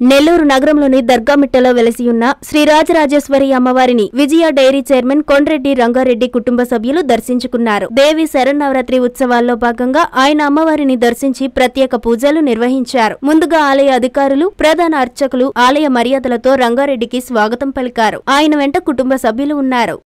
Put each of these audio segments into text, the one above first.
నెల్లూరు నగరంలోని దర్గామిట్టలో వెలసి ఉన్న అమ్మవారిని విజయ డైరీ చైర్మన్ కొండ్రెడ్డి రంగారెడ్డి కుటుంబ సభ్యులు దర్శించుకున్నారు. దేవి శరన్నవరాత్రి ఉత్సవాల్లో భాగంగా ఆయన అమ్మవారిని దర్శించి ప్రత్యేక పూజలు నిర్వహించారు. ముందుగా ఆలయ అధికారులు ప్రధాన అర్చకులు ఆలయ మర్యాదలతో రంగారెడ్డికి స్వాగతం పలికారు. ఆయన వెంట కుటుంబ సభ్యులు ఉన్నారు.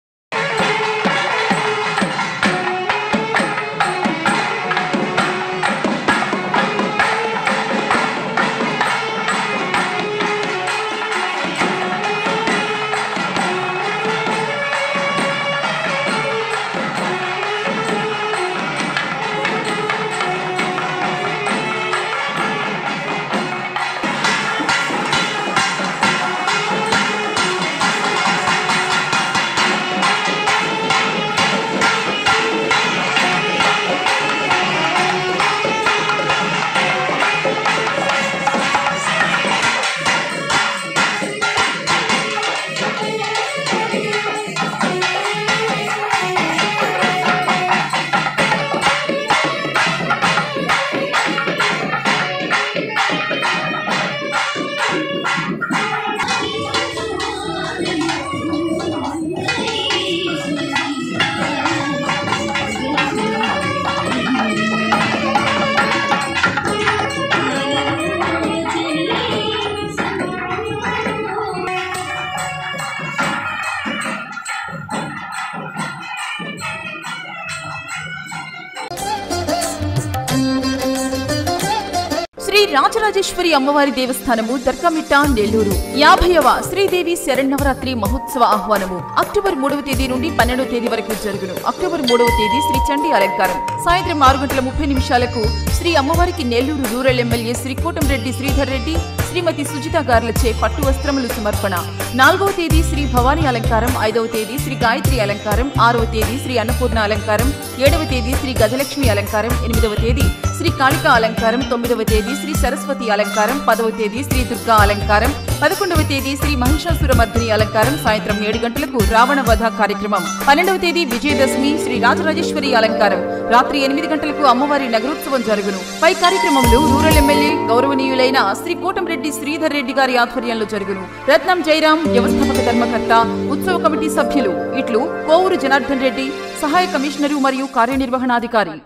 రాజరాజేశ్వరి అమ్మవారి దేవస్థానము దర్గమిట్ట నెల్లూరు. యాభైవ శ్రీదేవి శరణవరాత్రి మహోత్సవ ఆహ్వానము. అక్టోబర్ మూడవ తేదీ నుండి పన్నెండవ తేదీ వరకు జరుగును. అక్టోబర్ మూడవ తేదీ శ్రీ చండీ అలంకారం. సాయంత్రం ఆరు గంటల ముప్పై నిమిషాలకు శ్రీ అమ్మవారికి నెల్లూరు రూరల్ ఎమ్మెల్యే శ్రీ కోటంరెడ్డి శ్రీధర్ రెడ్డి శ్రీమతి సుజిత గార్లచే పట్టు వస్త్రములు సమర్పణ. నాలుగవ తేదీ శ్రీ భవానీ అలంకారం ఐదవ తేదీ శ్రీ గాయత్రి అలంకారం ఆరవ తేదీ శ్రీ అన్నపూర్ణ అలంకారం ఏడవ తేదీ శ్రీ గజలక్ష్మి అలంకారం ఎనిమిదవ తేదీ శ్రీ కాళికా అలంకారం తొమ్మిదవ తేదీ శ్రీ సరస్వతి అలంకారం పదవ తేదీ శ్రీ దుర్గా అలంకారం పదకొండవ తేదీ శ్రీ మహిషాసురమర్దిని అలంకారం సాయంత్రం ఏడు గంటలకు రావణ వధ కార్యక్రమం పన్నెండవ తేదీ విజయదశమి శ్రీ రాజరాజేశ్వరి అలంకారం రాత్రి ఎనిమిది గంటలకు అమ్మవారి నగరోత్సవం జరుగును. పై కార్యక్రమంలో రూరల్ ఎమ్మెల్యే గౌరవనీయులైన శ్రీ కోటంరెడ్డి శ్రీధర్ రెడ్డి గారి ఆధ్వర్యంలో జరుగును. రత్నం జయరాం వ్యవస్థాపక ధర్మకర్త ఉత్సవ కమిటీ సభ్యులు ఇట్లు కోవూరు జనార్దన్ రెడ్డి సహాయ కమిషనరు మరియు కార్యనిర్వహణాధికారి.